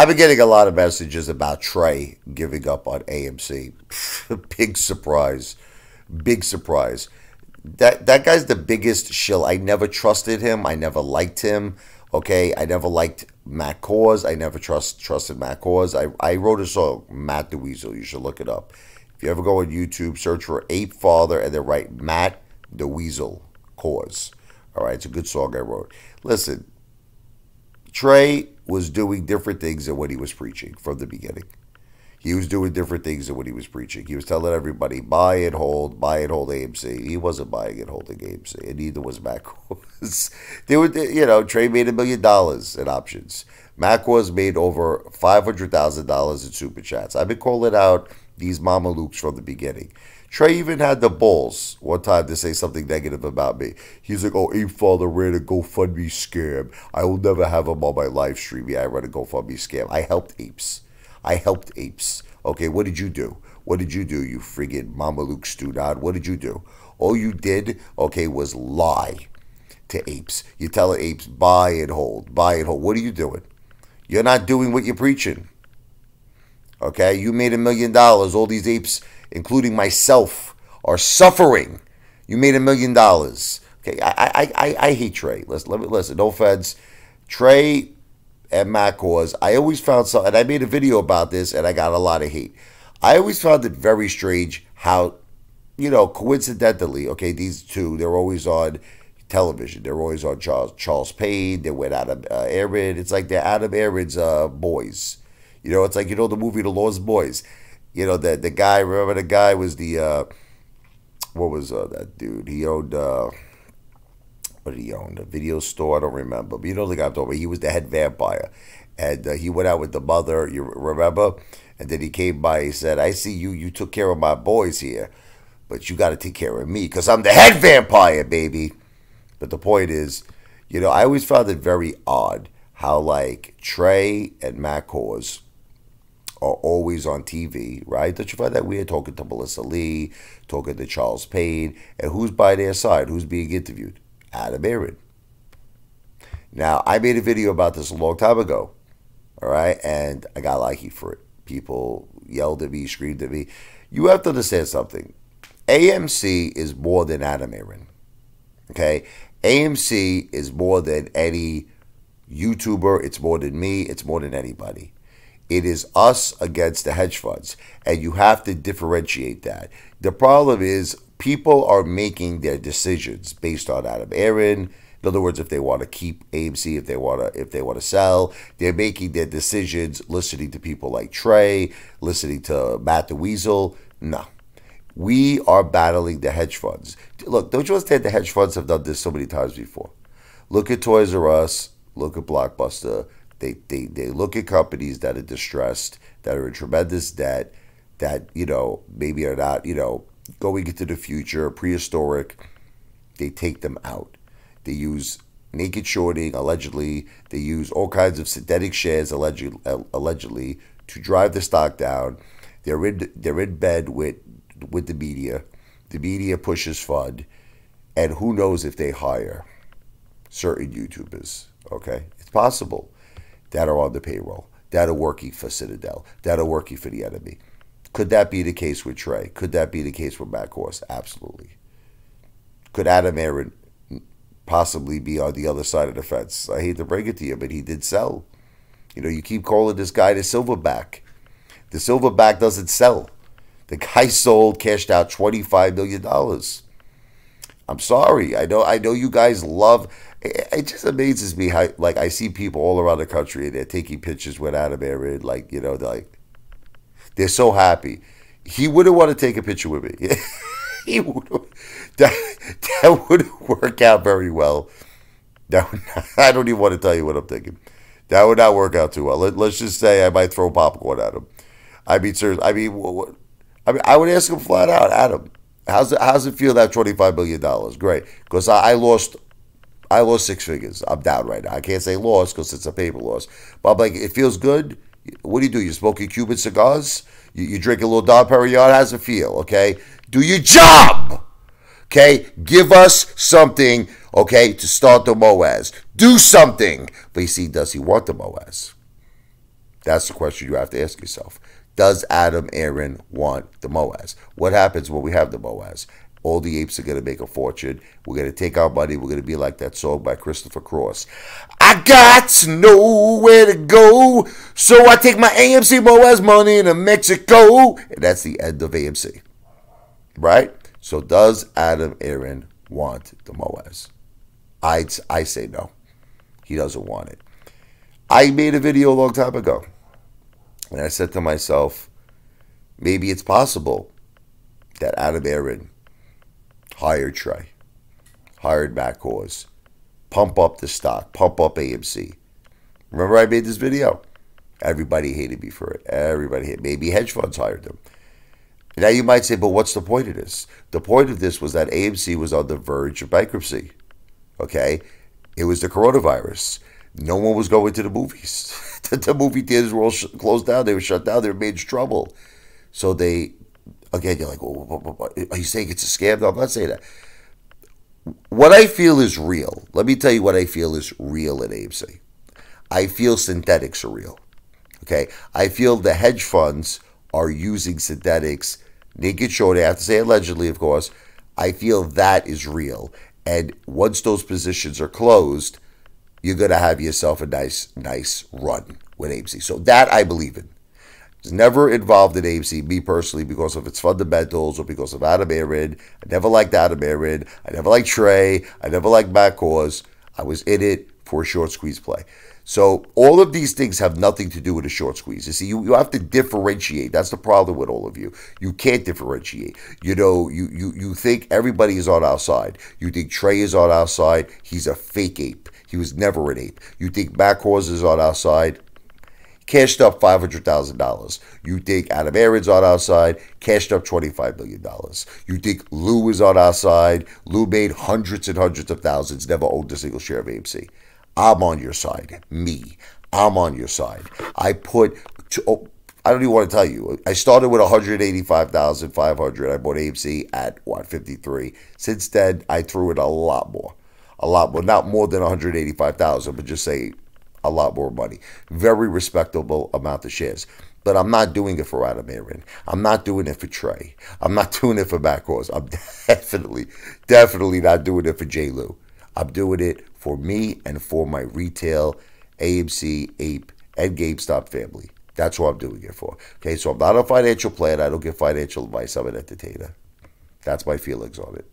I've been getting a lot of messages about Trey giving up on AMC. Big surprise. Big surprise. That that guy's the biggest shill. I never trusted him. I never liked him. Okay, I never liked Matt Kohrs. I never trust trusted Matt Kohrs. I, I wrote a song, Matt the Weasel. You should look it up. If you ever go on YouTube, search for Ape Father and then write Matt the Weasel Kohrs. All right, it's a good song I wrote. Listen, Trey was doing different things than what he was preaching from the beginning. He was doing different things than what he was preaching. He was telling everybody, buy and hold, buy and hold AMC. He wasn't buying and holding AMC, and neither was Kohrs. they were, you know, Trey made a million dollars in options. Matt Kohrs made over $500,000 in super chats. I've been calling out these Mama Lukes from the beginning. Trey even had the balls one time to say something negative about me. He's like, "Oh, Ape Father ran a GoFundMe scam. I will never have him on my live stream. Yeah, I ran a GoFundMe scam. I helped apes. I helped apes. Okay, what did you do? What did you do, you friggin' Mama Luke Studad? What did you do? All you did, okay, was lie to apes. You tell apes, buy and hold, buy and hold. What are you doing? You're not doing what you're preaching. Okay, you made a million dollars. All these apes including myself, are suffering. You made a million dollars. Okay, I, I, I, I hate Trey. Listen, let me listen. No offense, Trey and Kohrs. I always found something, and I made a video about this, and I got a lot of hate. I always found it very strange how, you know, coincidentally, okay, these two they're always on television. They're always on Charles Charles Payne. They went Adam uh, Aron. It's like they're Adam Aron's uh, boys. You know, it's like you know the movie The Lost Boys you know the the guy. Remember the guy was the uh, what was uh, that dude? He owned uh, what did he own? A video store. I don't remember. But you know the guy I'm talking about. He was the head vampire, and uh, he went out with the mother. You remember? And then he came by. He said, "I see you. You took care of my boys here, but you got to take care of me because I'm the head vampire, baby." But the point is, you know, I always found it very odd how like Trey and Matt Kohrs are always on TV, right? Don't you find that weird talking to Melissa Lee, talking to Charles Payne, and who's by their side? Who's being interviewed? Adam Aron. Now, I made a video about this a long time ago, all right, and I got lucky for it. People yelled at me, screamed at me. You have to understand something. AMC is more than Adam Aron, okay? AMC is more than any YouTuber. It's more than me. It's more than anybody. It is us against the hedge funds. And you have to differentiate that. The problem is people are making their decisions based on Adam Aron. In other words, if they want to keep AMC, if they want to, if they want to sell, they're making their decisions listening to people like Trey, listening to Matt the Weasel. No, we are battling the hedge funds. Look, don't you understand the hedge funds have done this so many times before? Look at Toys R Us. Look at Blockbuster. They, they, they look at companies that are distressed, that are in tremendous debt, that, you know, maybe are not, you know, going into the future, prehistoric. They take them out. They use naked shorting, allegedly. They use all kinds of synthetic shares, allegedly, allegedly to drive the stock down. They're in, they're in bed with, with the media. The media pushes FUD. And who knows if they hire certain YouTubers, okay? It's possible that are on the payroll, that are working for Citadel, that are working for the enemy. Could that be the case with Trey? Could that be the case with Matt Kohrs? Absolutely. Could Adam Aron possibly be on the other side of the fence? I hate to break it to you, but he did sell. You know, you keep calling this guy the silverback. The silverback doesn't sell. The guy sold, cashed out $25 million. I'm sorry. I know I know you guys love it just amazes me how like I see people all around the country and they're taking pictures with Adam Aron, like you know, they're like they're so happy. He wouldn't want to take a picture with me. he would that that would work out very well. That would not, I don't even want to tell you what I'm thinking. That would not work out too well. Let, us just say I might throw popcorn at him. I mean, serious. I mean, I mean, I would ask him flat out, Adam. How's it, how's it feel to have twenty five million dollars? Great, because I, I lost I lost six figures. I'm down right now. I can't say lost because it's a paper loss. But I'm like, it feels good. What do you do? You smoke your Cuban cigars? You, you drink a little Dom Perignon? How's it feel? Okay? Do your job! Okay? Give us something, okay, to start the MOAS. Do something. But you see, does he want the MOAS? That's the question you have to ask yourself. Does Adam Aron want the MOAS? What happens when we have the MOAS? All the apes are going to make a fortune. We're going to take our money. We're going to be like that song by Christopher Cross. I got nowhere to go, so I take my AMC MOAS money to Mexico. And that's the end of AMC. Right? So does Adam Aron want the MOAS? I, I say no. He doesn't want it. I made a video a long time ago. And I said to myself, maybe it's possible that Adam Aron hired Trey, hired Matt pump up the stock, pump up AMC. Remember I made this video? Everybody hated me for it. Everybody hated Maybe hedge funds hired them. Now you might say, but what's the point of this? The point of this was that AMC was on the verge of bankruptcy. Okay? It was the coronavirus. No one was going to the movies. the movie theaters were all closed down. They were shut down. They were made trouble. So they again, you're like, well, are you saying it's a scam? No, I'm not saying that. What I feel is real. Let me tell you what I feel is real at AMC. I feel synthetics are real. Okay, I feel the hedge funds are using synthetics. Naked short, I have to say allegedly, of course. I feel that is real. And once those positions are closed, you're going to have yourself a nice, nice run with AMC. So that I believe in was never involved in AMC, me personally, because of its fundamentals or because of Adam Aron. I never liked Adam Aron. I never liked Trey. I never liked Matt Kohrs. I was in it for a short squeeze play. So all of these things have nothing to do with a short squeeze. You see, you, you have to differentiate. That's the problem with all of you. You can't differentiate. You know, you, you, you think everybody is on our side. You think Trey is on our side. He's a fake ape. He was never an ape. You think Matt Kohrs is on our side cashed up $500,000. You think Adam Aron's on our side, cashed up $25 million. You think Lou is on our side, Lou made hundreds and hundreds of thousands, never owned a single share of AMC. I'm on your side. Me. I'm on your side. I put, oh, I don't even want to tell you. I started with 185,500. I bought AMC at what, 53. Since then, I threw in a lot more. A lot more. Not more than 185,000, but just say a lot more money. Very respectable amount of shares. But I'm not doing it for Adam Aron. I'm not doing it for Trey. I'm not doing it for Matt. I'm definitely, definitely not doing it for J. Lou. I'm doing it for me and for my retail AMC, Ape, and GameStop family. That's what I'm doing it for. Okay, so I'm not a financial plan. I don't give financial advice. I'm an entertainer. That's my feelings on it.